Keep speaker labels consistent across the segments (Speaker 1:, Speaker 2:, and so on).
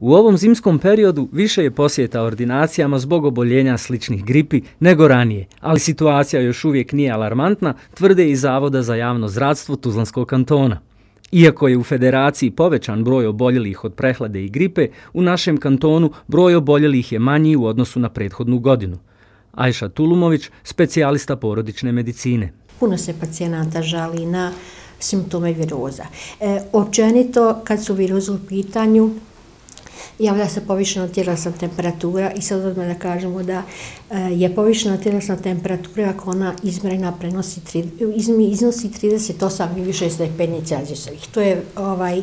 Speaker 1: U ovom zimskom periodu više je posjeta ordinacijama zbog oboljenja sličnih gripi nego ranije, ali situacija još uvijek nije alarmantna, tvrde i Zavoda za javno zdravstvo Tuzlanskog kantona. Iako je u federaciji povećan broj oboljelih od prehlade i gripe, u našem kantonu broj oboljelih je manji u odnosu na prethodnu godinu. Ajša Tulumović, specijalista porodične medicine.
Speaker 2: Puno se pacijenata žali na simptome viroza. E, očenito, kad su viroze u pitanju, javlja se povišena tjelesna temperatura i sad odmah da kažemo da je povišena tjelesna temperatura ako ona izmrena prenosi iznosi 38 i više stepeni Celzijusovih. To je ovaj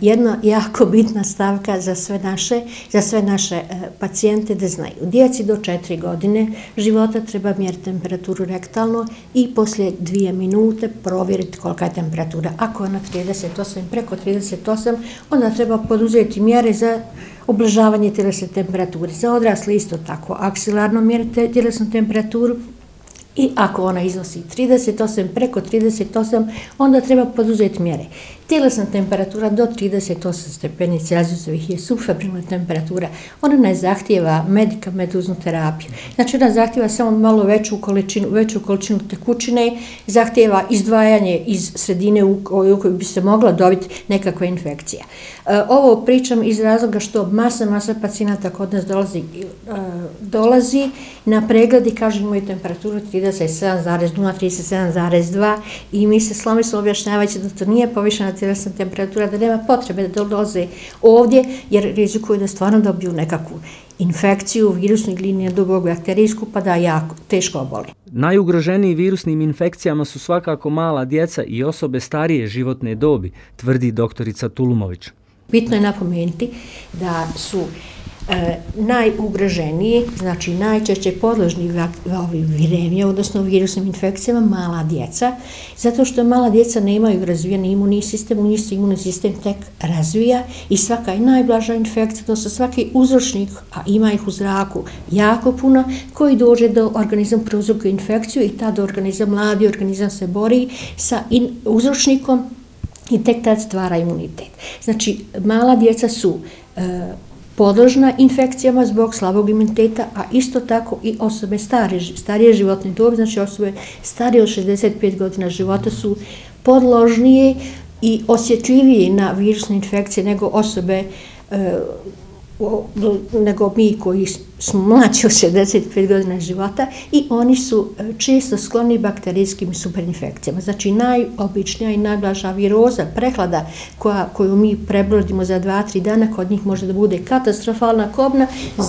Speaker 2: jedna jako bitna stavka za sve naše za sve naše e, pacijente da znaju. Djeci do 4 godine života treba mjeriti temperaturu rektalno i poslije dvije minute provjeriti kolika je temperatura. Ako je ona 38 preko 38, onda treba poduzeti mjere za oblažavanje tjelesne temperature. Za odrasle isto tako, aksilarno direção de temperatura i ako ona iznosi 38, preko 38, onda treba poduzeti mjere. Tjelesna temperatura do 38 stepeni Celzijusovih je subfebrilna temperatura. Ona ne zahtijeva medikamentuznu terapiju. Znači ona zahtijeva samo malo veću količinu, veću količinu tekućine, zahtijeva izdvajanje iz sredine u kojoj bi se mogla dobiti nekakva infekcija. E, ovo pričam iz razloga što masa, masa pacijenata kod nas dolazi, e, dolazi na pregled i kaže imaju temperaturu 37,0, 37,2 i mi se slomislo objašnjavajući da to nije povišena tjelesna temperatura, da nema potrebe da dolaze ovdje, jer rizikuju da stvarno dobiju nekakvu infekciju, virusnu ili nedobog bakterijsku, pa da jako teško oboli.
Speaker 1: Najugroženiji virusnim infekcijama su svakako mala djeca i osobe starije životne dobi, tvrdi doktorica Tulumović.
Speaker 2: Bitno je napomenuti da su e, najugroženiji, znači najčešće podložni ovim viremija, odnosno virusnim infekcijama, mala djeca, zato što mala djeca nemaju razvijeni imunni sistem, u njih se imunni sistem tek razvija i svaka je najblaža infekcija, to su svaki uzročnik, a ima ih u zraku jako puno, koji dođe do organizam prouzrokuje infekciju i tada organizam, mladi organizam se bori sa in, uzročnikom i tek tad stvara imunitet. Znači, mala djeca su e, podložna infekcijama zbog slabog imuniteta, a isto tako i osobe stare, starije životne dobe, znači osobe starije od 65 godina života su podložnije i osjetljivije na virusne infekcije nego osobe e, nego mi koji smo mlađi od 65 godina života i oni su e, često skloni bakterijskim superinfekcijama. Znači najobičnija i najblaža viroza, prehlada koja, koju mi prebrodimo za 2-3 dana, kod njih može da bude katastrofalna kobna,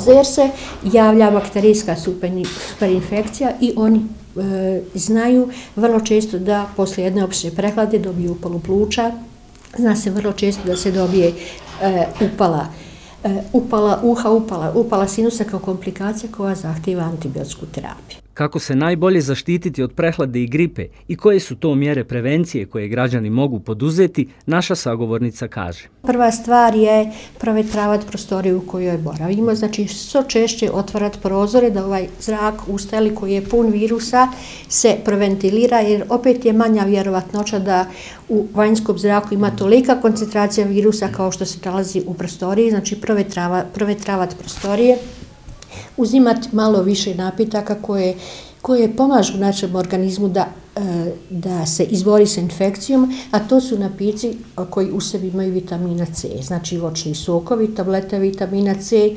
Speaker 2: jer se javlja bakterijska superinfekcija i oni e, znaju vrlo često da posle jedne opšte prehlade dobiju upalu pluća, zna se vrlo često da se dobije e, upala pluća, upala uha, upala, upala sinusa kao komplikacija koja zahtjeva antibiotsku terapiju
Speaker 1: kako se najbolje zaštititi od prehlade i gripe i koje su to mjere prevencije koje građani mogu poduzeti, naša sagovornica kaže.
Speaker 2: Prva stvar je provetravati prostoriju u kojoj boravimo, znači što češće otvarati prozore da ovaj zrak ustali koji je pun virusa se proventilira jer opet je manja vjerovatnoća da u vanjskom zraku ima tolika koncentracija virusa kao što se nalazi u prostoriji, znači provetrava, provetravati prostorije uzimati malo više napitaka koje, koje pomažu našem organizmu da, e, da se izbori sa infekcijom, a to su napici koji u sebi imaju vitamina C, znači vočni sokovi, tableta vitamina C, e,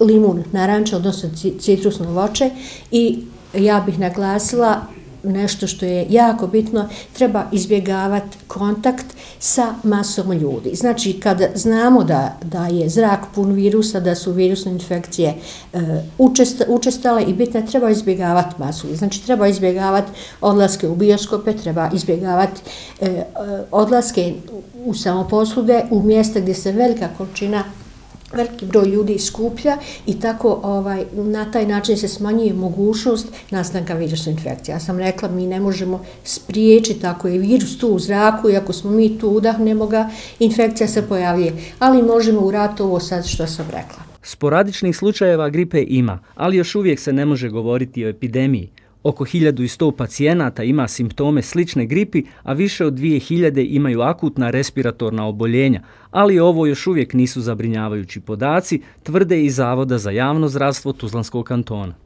Speaker 2: limun, naranča, odnosno citrusno voće i ja bih naglasila nešto što je jako bitno, treba izbjegavati kontakt sa masom ljudi. Znači, kada znamo da, da je zrak pun virusa, da su virusne infekcije e, učest, učestale i bitne, treba izbjegavati masu. Znači, treba izbjegavati odlaske u bioskope, treba izbjegavati e, e, odlaske u samoposluge, u mjesta gdje se velika količina veliki broj ljudi skuplja i tako ovaj na taj način se smanjuje mogućnost nastanka virusne infekcije. Ja sam rekla, mi ne možemo spriječiti tako je virus tu u zraku i ako smo mi tu udahnemo ga, infekcija se pojavljuje. Ali možemo urati ovo sad što sam rekla.
Speaker 1: Sporadičnih slučajeva gripe ima, ali još uvijek se ne može govoriti o epidemiji. Oko 1100 pacijenata ima simptome slične gripi, a više od 2000 imaju akutna respiratorna oboljenja, ali ovo još uvijek nisu zabrinjavajući podaci, tvrde i Zavoda za javno zdravstvo Tuzlanskog kantona.